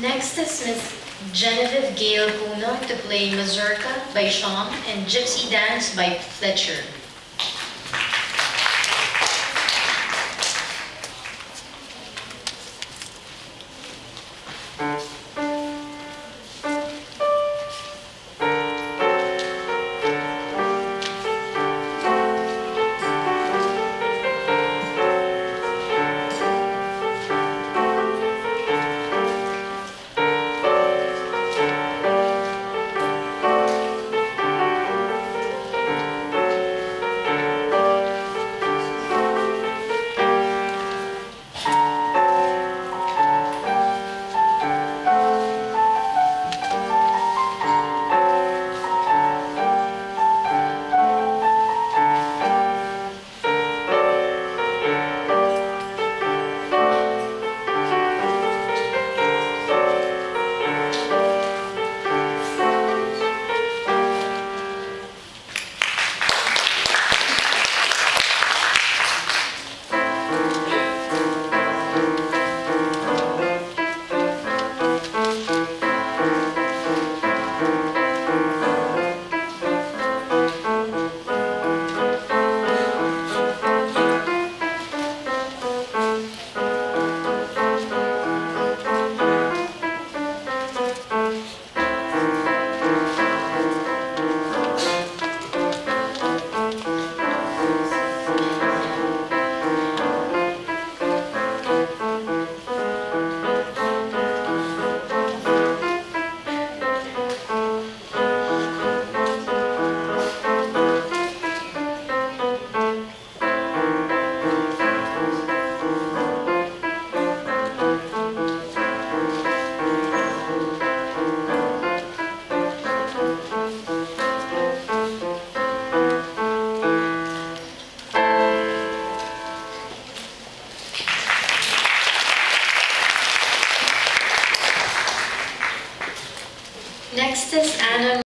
Next is Miss Genevieve Gale Puno to play Mazurka by Sham and Gypsy Dance by Fletcher. Next is Anna